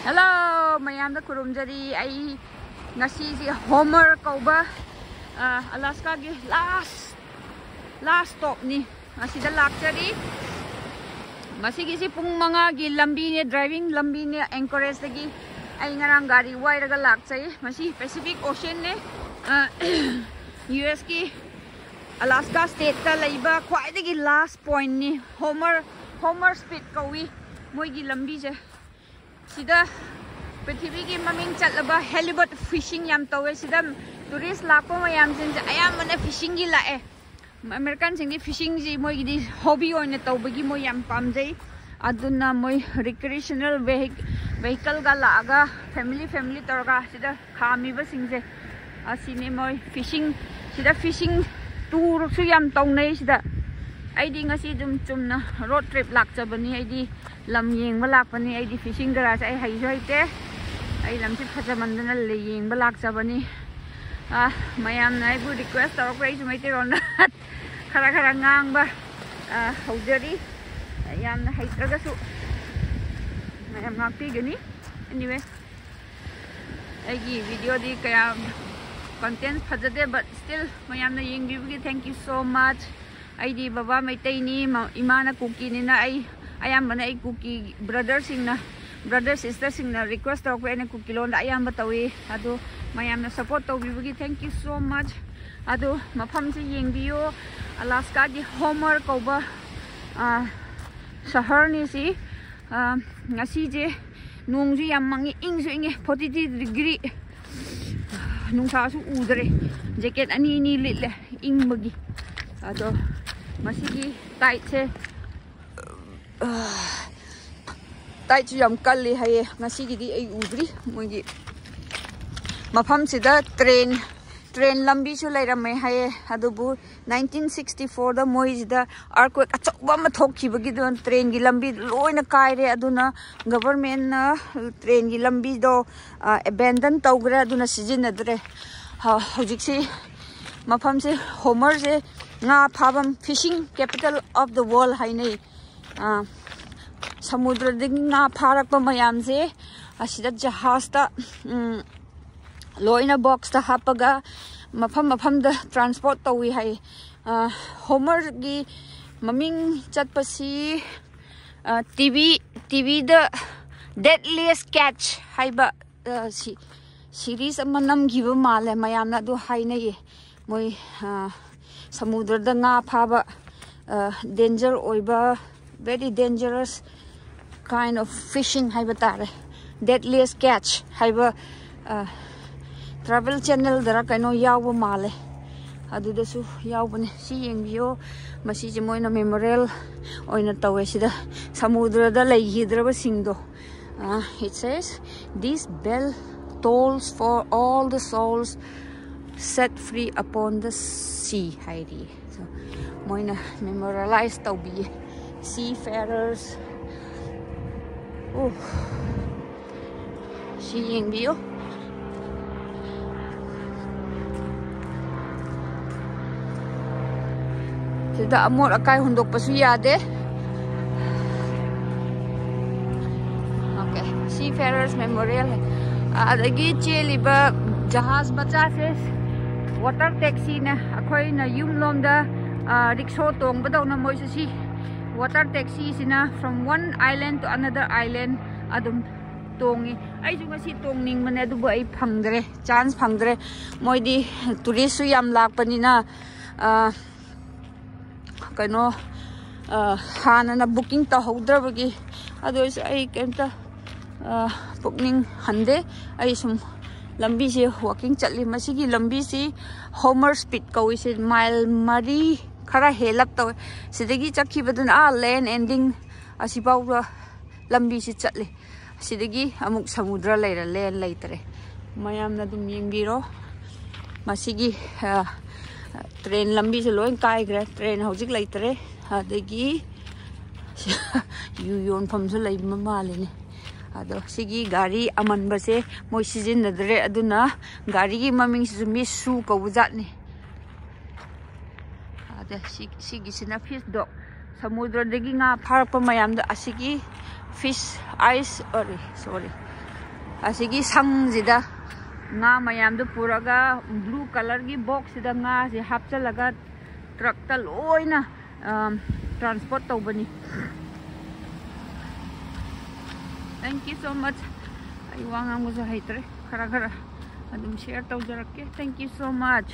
Hello mayamda kurumjari ai ngasi si Homer kauba Alaska gi last last stop ni ngasi da lakjari ngasi gi si pung manga gi lambi ne driving lambi ne Anchorage gi ai ngarang gari wai raga lakjai masi Pacific Ocean ne US ki Alaska state ta laiba khwai gi last point ni Homer Homer Spit kawi moi gi lambi je पृथ्वी की ममिंग चलबा हेलीबोट fishing याम तवे सिदा tourist लाको मयाम सिन fishing की लाए American सिंग fishing जी मोय hobby ओइने तौबगी मोय याम पामजै अदुना मोय रिक्रिएशनल वेहिकल गा लागा फैमिली फैमिली तौरगा सिदा खामीबा मोय फिशिंग फिशिंग टूर सु ꯑꯩꯗꯤ ꯉꯁꯤ ꯑꯗꯨꯝ ꯆꯨꯝꯅ ꯔꯣꯗ ꯇ꯭ꯔꯤꯞ ꯂꯥꯛꯆꯕꯅꯤ ꯑꯩꯗꯤ ꯂꯝ ꯌꯦꯡꯕ ꯂꯥꯛꯄꯅꯤ ꯑꯩꯗꯤ ꯐꯤꯁꯤꯡ ꯒꯔꯥꯁꯦ ꯑꯩ ꯍꯩꯁꯨ ꯍꯩꯇꯦ ꯑꯩ ꯂꯝꯁꯤ ꯐꯖꯃꯟꯗꯅ ꯌꯦꯡꯕ ꯂꯥꯛꯆꯕꯅꯤ ꯃꯌꯥꯝꯅ ꯑꯩꯕꯨ ꯔꯤꯀ꯭ꯋꯦꯁ ꯇꯧꯔꯛꯄ ꯑꯩꯁꯨ ꯃꯩꯇꯩꯔꯣꯟꯗ ꯈꯔ ꯈꯔ ꯉꯥꯡꯕ ꯍꯧꯖꯔꯤ ꯌꯥꯝꯅ ꯍꯩꯇ꯭ꯔꯒꯁꯨ ꯃꯌꯥꯝ ꯉꯥꯛꯄꯤꯒꯅꯤ ꯑꯦꯅꯤꯋꯦ ꯑꯩꯒꯤ ꯚꯤꯗꯤꯑꯣꯗꯤ ꯀꯌꯥ ꯀꯟꯇꯦꯟ ꯐꯖꯗꯦ ꯕꯠ ꯁ꯭ꯇꯤꯜ ꯃꯌꯥꯝꯅ ꯌꯦꯡꯕꯤꯕꯒꯤ ꯊꯦꯡꯛ ꯌꯨ ꯁꯣ ꯃꯆ ꯑꯩꯗꯤ ꯕꯕꯥ ꯃꯩꯇꯩꯅꯤ ꯏꯃꯥꯅ ꯀꯨꯀꯤꯅꯤꯅ ꯑꯩ ꯑꯌꯥꯝꯕꯅ ꯑꯩ ꯀꯨꯀꯤ ꯕ꯭ꯔꯗꯔꯁꯤꯡꯅ ꯕ꯭ꯔꯗꯔ ꯁꯤꯁꯇꯔꯁꯤꯡꯅ ꯔꯤꯀ꯭ꯋꯦꯁ ꯇꯧꯔꯛꯄ ꯑꯩꯅ ꯀꯨꯀꯤ ꯂꯣꯟꯗ ꯑꯌꯥꯝꯕ ꯇꯧꯏ ꯑꯗꯣ ꯃꯌꯥꯝꯅ ꯁꯞꯄꯣꯔꯠ ꯇꯧꯕꯤꯕꯒꯤ ꯊꯦꯡꯛ ꯌꯨ ꯁꯣ ꯃꯆ ꯑꯗꯣ ꯃꯐꯝꯁꯤ ꯌꯦꯡꯕꯤꯌꯨ ꯑꯂꯥꯁꯀꯥꯒꯤ ꯍꯣꯃꯔ ꯀꯧꯕ ꯁꯍꯔꯅꯤ ꯁꯤ ꯉꯁꯤꯁꯦ ꯅꯣꯡꯁꯨ ꯌꯥꯝ ꯃꯪꯉꯤ ꯏꯪꯁꯨ ꯏꯪꯉꯦ ꯐꯣꯔꯇꯤ ꯊ꯭ꯔꯤ ꯗꯤꯒ꯭ꯔꯤ ꯅꯨꯡꯁꯥꯁꯨ ꯎꯗ꯭ꯔꯦ ꯖꯦꯀꯦꯠ ꯑꯅꯤ ꯑꯅꯤ ꯂꯤꯠꯂꯦ ꯏꯪꯕꯒꯤ ꯑꯗꯣ ꯃꯁꯤꯒꯤ ꯇꯥꯏꯠꯁꯦ ꯇꯥꯏꯠꯁꯨ ꯌꯥꯝ ꯀꯜꯂꯤ ꯍꯥꯏꯌꯦ ꯉꯁꯤꯒꯤꯗꯤ ꯑꯩ ꯎꯗ꯭ꯔꯤ ꯃꯣꯏꯒꯤ ꯃꯐꯝꯁꯤꯗ ꯇ꯭ꯔꯦꯟ ꯇ꯭ꯔꯦꯟ ꯂꯝꯕꯤꯁꯨ ꯂꯩꯔꯝꯃꯦ ꯍꯥꯏꯌꯦ ꯑꯗꯨꯕꯨ ꯅꯥꯏꯟꯇꯤꯟ ꯁꯤꯛꯁꯇꯤ ꯐꯣꯔꯗ ꯃꯣꯏꯁꯤꯗ ꯑꯥꯔꯀ꯭ꯋꯦꯛ ꯑꯆꯧꯕ ꯑꯃ ꯊꯣꯛꯈꯤꯕꯒꯤꯗꯣ ꯇ꯭ꯔꯦꯟꯒꯤ ꯂꯝꯕꯤ ꯂꯣꯏꯅ ꯀꯥꯏꯔꯦ ꯑꯗꯨꯅ ꯒꯚꯔꯟꯃꯦꯟꯅ ꯇ꯭ꯔꯦꯟꯒꯤ ꯂꯝꯕꯤꯗꯣ ꯑꯦꯕꯦꯟꯗꯟ ꯇꯧꯈ꯭ꯔꯦ ꯑꯗꯨꯅ ꯁꯤꯖꯤꯟꯅꯗ꯭ꯔꯦ ꯍꯧꯖꯤꯛꯁꯤ ꯃꯐꯝꯁꯦ ꯍꯣꯃꯔꯁꯦ nga phabam fishing capital of the world hainai samudra ding nga pharak pa mayam je asida jahaz ta loina box ta hapaga mafam mafam da transport tawi hai homer gi maming chatpasi series amanam giba male mayamna du hainai moi समुद्रदा phaba danger oiba very dangerous kind of fishing haiba tare deadliest catch haiba travel channel dara kaino yawa male adudasu yawbane si yengbiyo masi je moina memorial tolls for all the souls set free upon the sea, Heidi. So, moyna na memorialize be Seafarers. Oh, Zie je bio? Amor akai hundok pasuyade. Okay, Seafarers Memorial. चेली जहाज़ मचा से water taxi ने अखोन यूम लोम रिक्सो तोदन मोस water taxi from one island to another island तोंगी तोने फ्रे चांस फंग्रे मोदी टूरीस्ट लापनी कानून बुकिंग तौद्रबकी अद कहीं kaino hana na booking ta hodra bagi ado ai kenta pukning hande ai sum lambi se walking chatli masigi lambi si homer speed kawi se mile mari khara helap to sidagi chakhi badun a lane ending asibau lambi si chatli sidagi amuk samudra leira len leitre गाड़ी अमनब से मैं सिजनदर गाड़ी की mummy से मी सू कौजाने fish दो समुद्रद फारप मैम फ़िश आइस अरे सोरी संगजीद मैम ब्लू कलर की बॉक्स से हापचल ट्रक लोन ट्रांसपोर्ट तबनी thank you so much iwa nga mo sa hater kara kara adum share tau jarak ke thank you so much